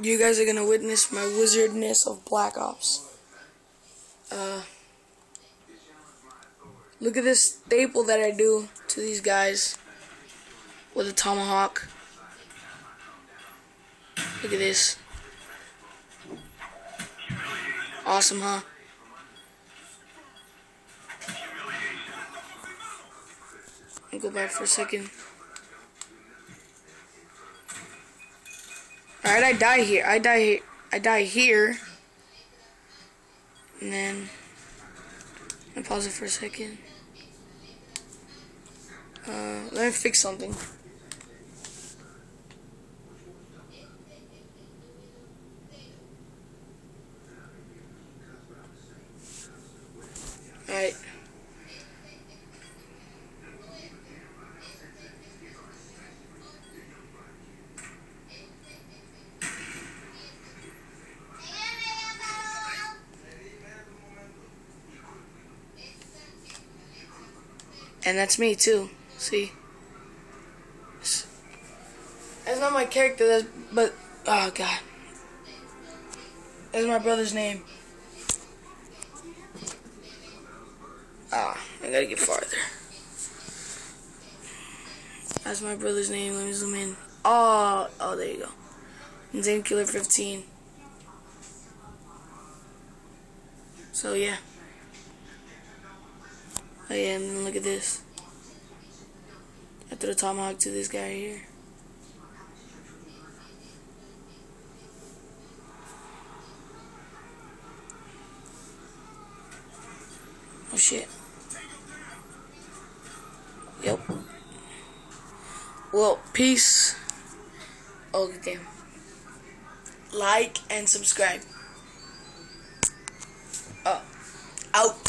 you guys are gonna witness my wizardness of Black Ops. Uh, look at this staple that I do to these guys with a tomahawk. Look at this. Awesome, huh? I'll go back for a second. Alright, I die here. I die. I die here. And then I pause it for a second. Uh, let me fix something. Alright. And that's me too. See? That's not my character, that's, but, oh god. That's my brother's name. Ah, I gotta get farther. That's my brother's name. Let me zoom in. Oh, oh, there you go. Zane Killer 15. So yeah. Oh yeah, and look at this. I threw a tomahawk to this guy here. Oh shit. Yep. Well, peace. Oh, damn. Like and subscribe. Oh. Out.